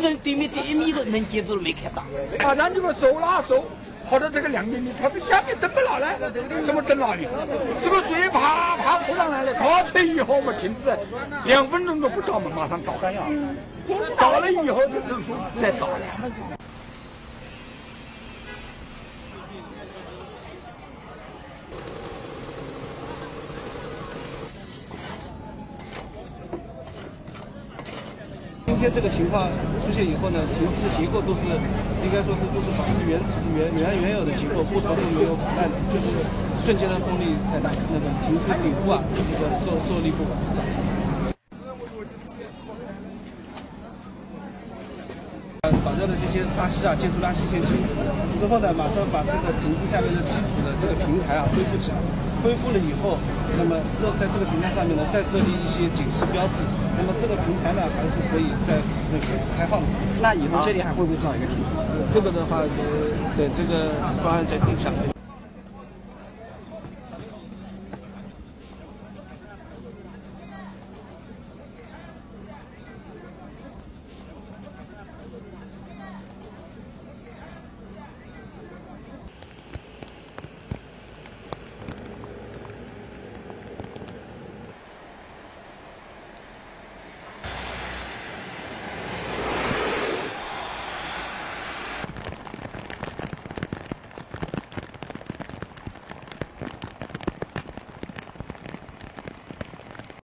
能对面一米都能接住了没看到。啊，那你们手拉手，跑到这个两边去，他在下面登不了了，怎么等哪里？这个水爬爬扑上来了，咔嚓以后我们停止，两分钟都不到嘛，马上倒。倒了以后，这只树再倒了。今天这个情况出现以后呢，亭子的结构都是应该说是都是保持原始原原原有的结构，木头都没有腐烂的，就是瞬间的风力太大，那个亭子顶部啊，这个受受力不稳造成的。把掉的这些垃圾啊，建筑垃圾先清除之后呢，马上把这个亭子下面的基础的这个平台啊恢复起来。恢复了以后，那么设在这个平台上面呢，再设立一些警示标志。那么这个平台呢，还是可以在那个开放的。那以后这里还会不会造一个亭子？这个的话，呃，对这个方案再定下来。